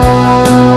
Oh,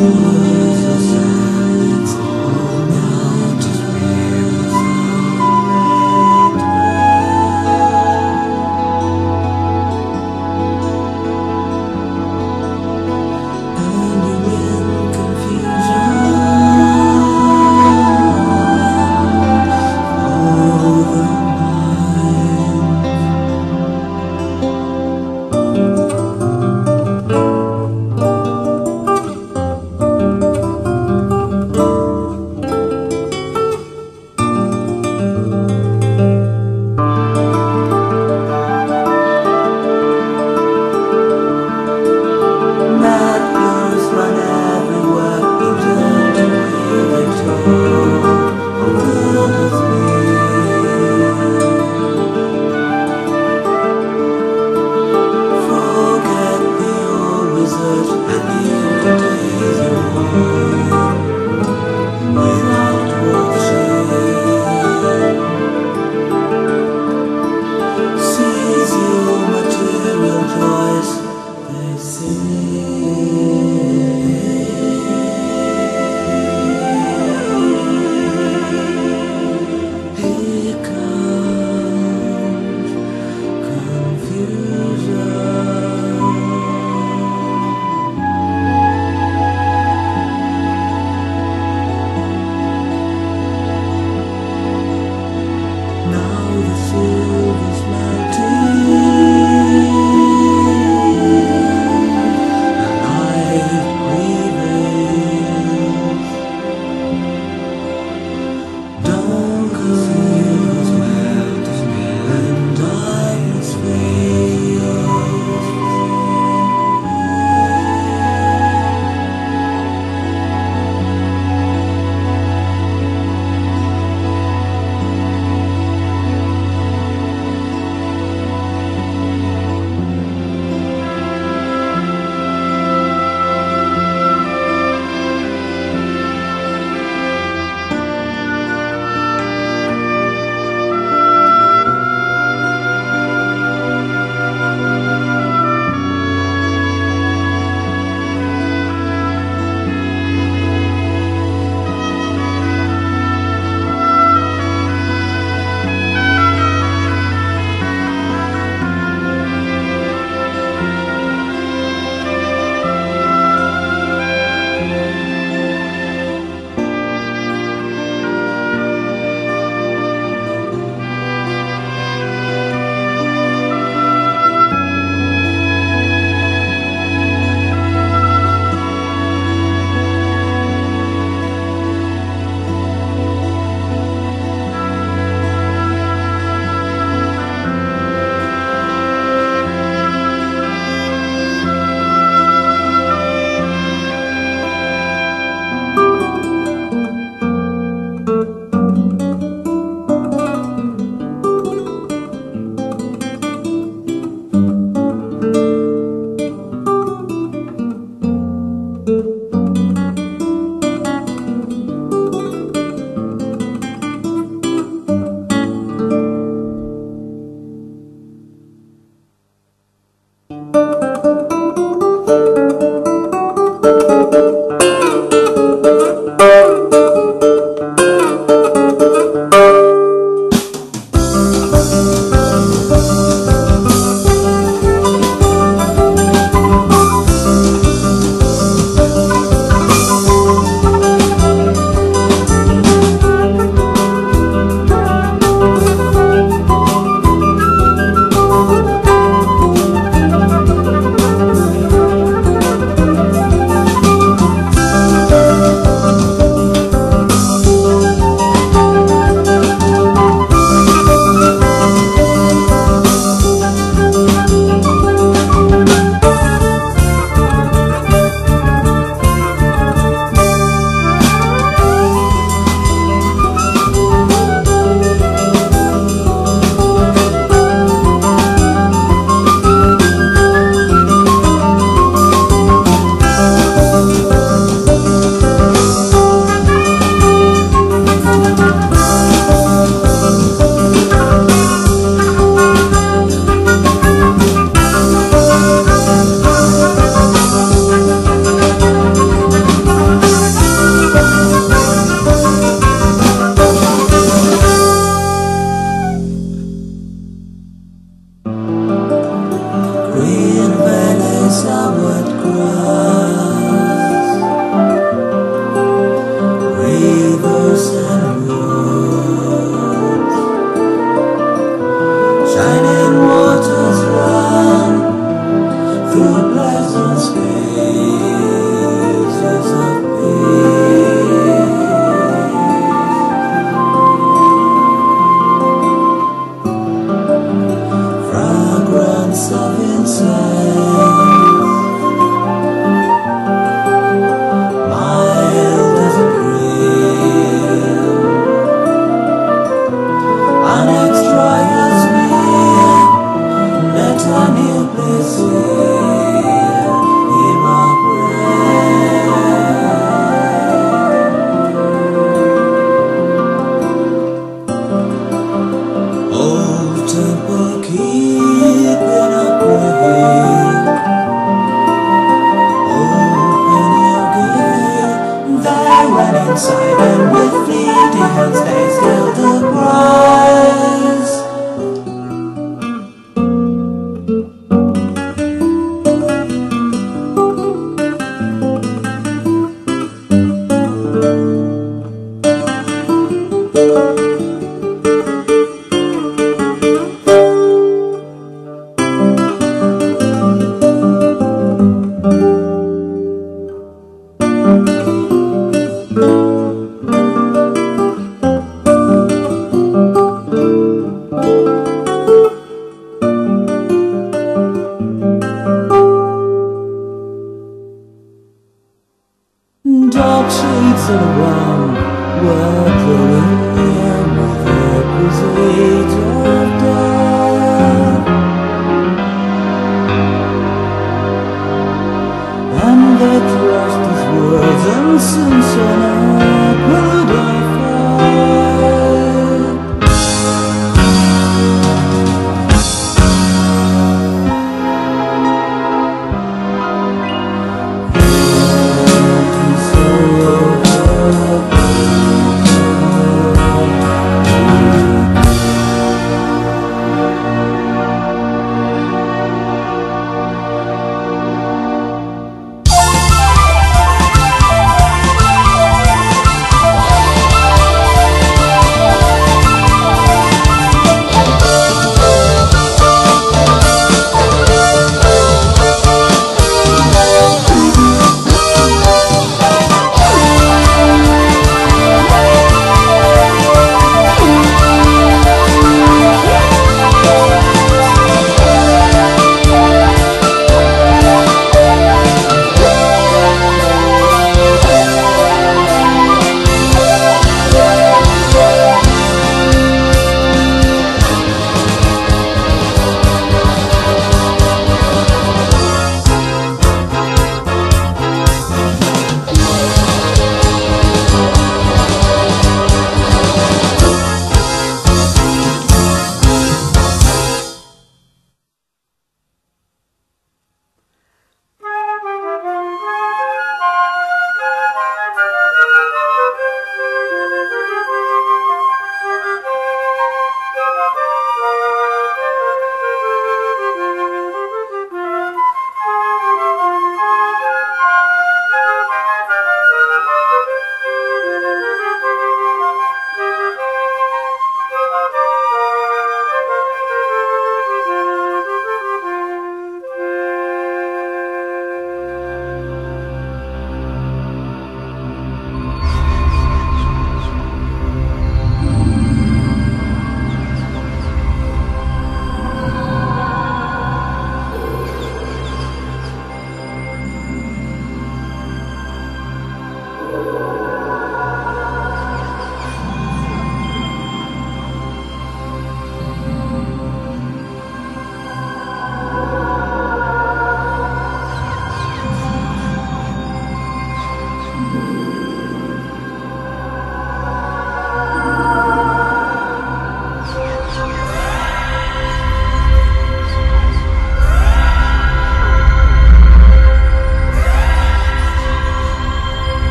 我